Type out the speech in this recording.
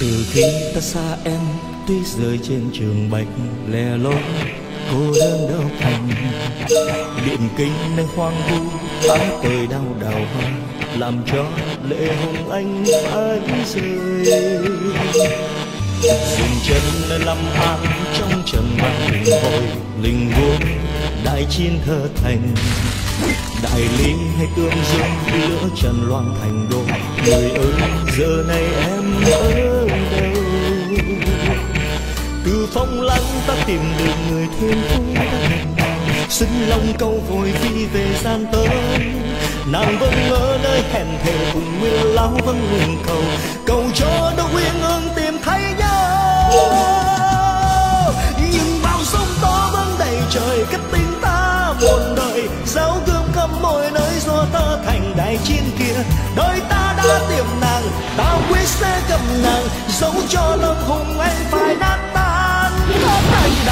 từ khi ta xa em tuyết rơi trên trường bạch lẻ loi, cô đơn đau thành điện kinh nơi hoang vu ái tơi đau đào hoa, làm cho lệ hồng anh anh rơi. Dừng chân nơi lâm an trong trần băng linh hồi linh vuông đại chiến thơ thành. Đại lý hay tương dương, lửa trần loan thành đô, người ơi, giờ này em ở từ phong lãng ta tìm được người thêm phú xứng lòng câu vội phi về gian tới nàng vâng vẫn ở nơi hẹn thề cùng mưa lão vâng vẫn nguyện cầu. Cầu cho đôi uyên ương tìm thấy nhau. Nhưng bao sóng to vẫn đầy trời cách tiếng ta một đời. Giáo gươm khắp mọi nơi do ta thành đại chiến kia. Đời ta đã tìm nàng, ta quyết sẽ cầm nàng. Dẫu cho lâm hùng anh phải nát ta hóa thành đại chiến